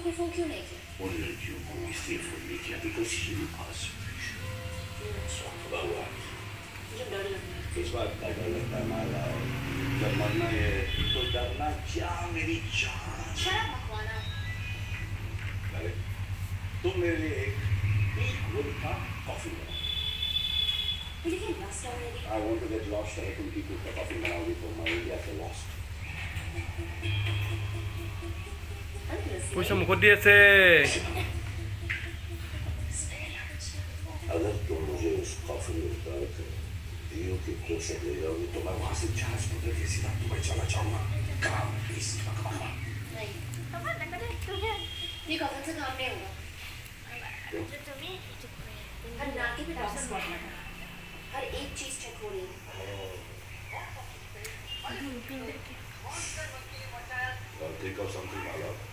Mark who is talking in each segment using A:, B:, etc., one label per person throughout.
A: को फ़ोन क्यों नहीं किया
B: उन लड़कियों को इसलिए फ़ोन नहीं किया बिकॉज़ ही पास हुआ
A: मुझे डर लग रहा है
B: इस बात का डर लगता है माला जब मरना है तो डरना क्या मेरी जान
A: शराब मखवाना
B: अरे तुम मेरे लिए एक एक गुड का कॉफ़ी बनाओ
A: Will you get lost already?
B: I want to get lost अगर तुम की का कॉफ़ी बनाओगी तो मैं इंडिया से lost
A: I'm listening.
C: পইচা মুখত দি আছে
B: अगर तुम मुझे उस कॉफी में उतार कर दियो की कोशिश ले जाओगी तो मैं वहां से जहाज पकड़ के सीधा दुबई चला जाऊंगा काम प्लीज पकड़ा
A: नहीं
D: Apa nak kata tu kan?
A: ये कफन से काम नहीं होगा
D: Tu tu ni itu
A: हर नाके पे डॉग स्पॉट लगा हर एक चीज चेक हो रही है
B: और think of something Mala
C: মাহঁতত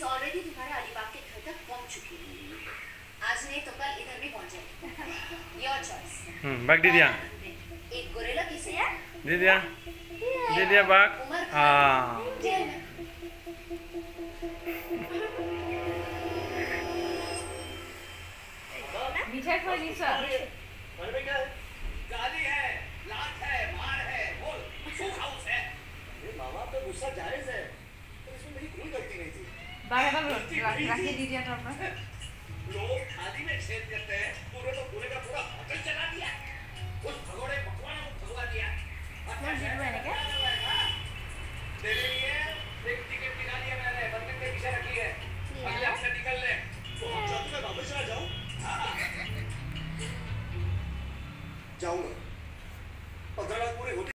A: Police already तुम्हारे अलीबाग के घर तक पहुँच चुकी है। आज नहीं तो कल इधर भी पहुँच जाएगी। योर चॉइस
C: हम्म बैग दे दिया
A: एक गोरेला किसे
C: है? दीदिया। दीदिया
A: बाग।
C: हाँ।
A: मीठा खा
E: ली सर। मन
F: में है? है है मार है बोल। हाउस है। अरे मामा पे गुस्सा जायज़ है। पर इसमें मेरी कोई गलती नहीं थी।
E: बारह बार रखिए दीदी टॉप पर
F: लोग थाली में छेद करते हैं पूरे तो पूरे का पूरा होटल चला दिया। उस भगोड़े पकवान को भगवा दिया।
E: कौन जीतू है क्या?
F: तेरे लिए एक टिकट दिला दिया मैंने बंदे के पीछे रखी है। अगले हफ़्ते निकल ले। तो हम चाहते मैं वापस चला जाऊँ? हाँ। जाऊँगा। पंद्रह लाख पूरे होटल